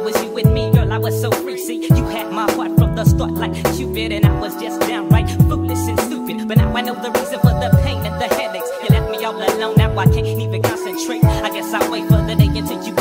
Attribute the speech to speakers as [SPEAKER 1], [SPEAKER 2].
[SPEAKER 1] was you with me, girl, I was so free. See, you had my heart from the start, like Cupid, and I was just downright foolish and stupid. But now I know the reason for the pain and the headaches. You left me all alone, now I can't even concentrate. I guess I'll wait for the day until you